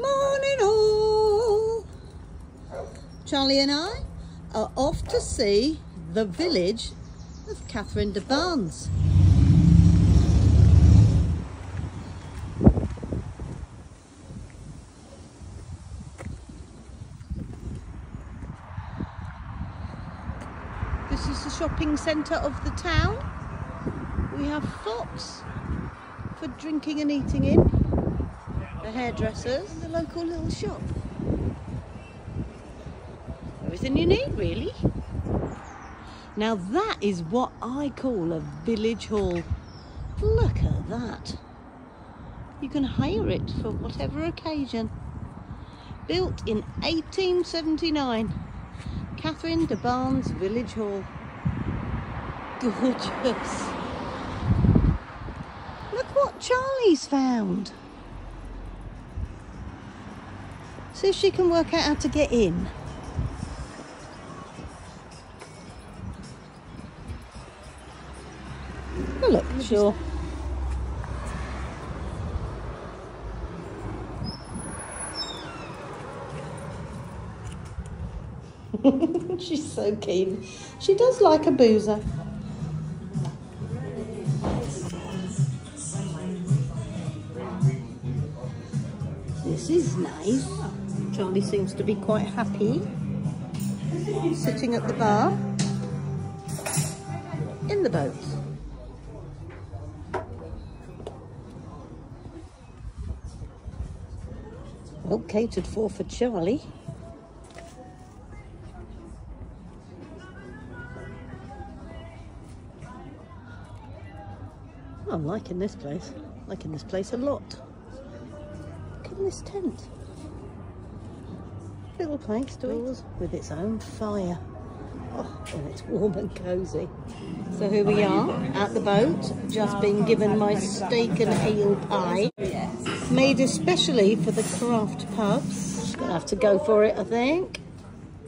Morning all! Charlie and I are off to see the village of Catherine de Barnes. This is the shopping centre of the town. We have Fox for drinking and eating in, the hairdressers, and the local little shop. Everything you need, really. Now that is what I call a village hall. Look at that. You can hire it for whatever occasion. Built in 1879. Catherine de Barnes Village Hall. Gorgeous. Look what Charlie's found. See if she can work out how to get in. Oh, look, sure. She's so keen. She does like a boozer. This is nice. Charlie seems to be quite happy. Sitting at the bar. In the boat. Well catered for for Charlie. I'm liking this place. Liking this place a lot. Look at this tent. Little place doors with its own fire. Oh, and it's warm and cosy. So here we are at the boat, just been given my steak and ale pie. Made especially for the craft pubs. Gonna have to go for it, I think.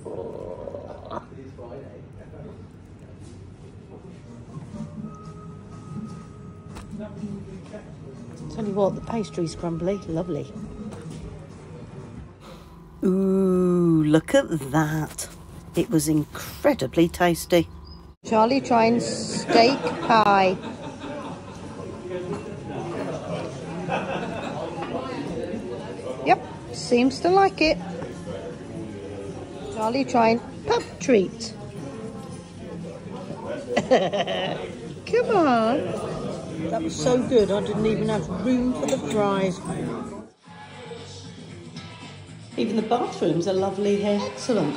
Oh. Tell you what, the pastry's crumbly, lovely. Ooh, look at that. It was incredibly tasty. Charlie trying steak pie. Yep, seems to like it. Charlie trying pub treat. Come on. That was so good, I didn't even have room for the fries. Even the bathrooms are lovely here. Excellent.